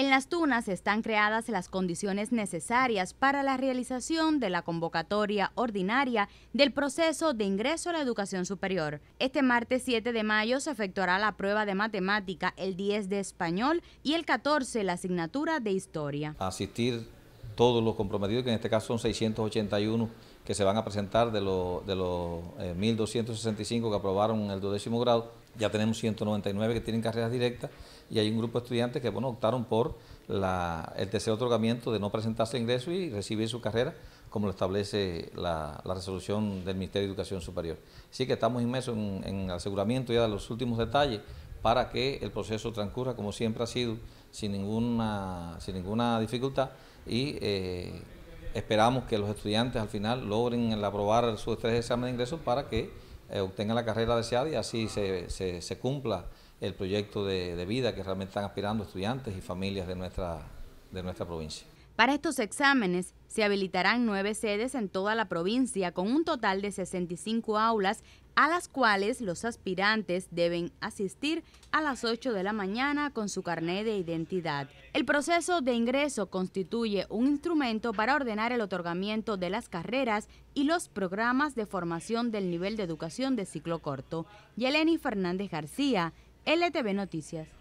En las tunas están creadas las condiciones necesarias para la realización de la convocatoria ordinaria del proceso de ingreso a la educación superior. Este martes 7 de mayo se efectuará la prueba de matemática, el 10 de español y el 14 la asignatura de historia. Asistir todos los comprometidos, que en este caso son 681 que se van a presentar de los, de los 1.265 eh, que aprobaron en el duodécimo grado. Ya tenemos 199 que tienen carreras directas y hay un grupo de estudiantes que bueno, optaron por el tercer otorgamiento de no presentarse a ingreso y recibir su carrera como lo establece la, resolución del Ministerio de Educación Superior. Así que estamos inmersos en, el aseguramiento ya de los últimos detalles para que el proceso transcurra como siempre ha sido, sin ninguna, sin ninguna dificultad y eh, esperamos que los estudiantes al final logren aprobar su estrés de examen de ingreso para que eh, obtengan la carrera deseada y así se, se, cumpla el proyecto de, de, vida que realmente están aspirando estudiantes y familias de nuestra, de nuestra provincia. Para estos exámenes se habilitarán nueve sedes en toda la provincia con un total de 65 aulas a las cuales los aspirantes deben asistir a las 8 de la mañana con su carnet de identidad. El proceso de ingreso constituye un instrumento para ordenar el otorgamiento de las carreras y los programas de formación del nivel de educación de ciclo corto. Yeleni Fernández García, LTV Noticias.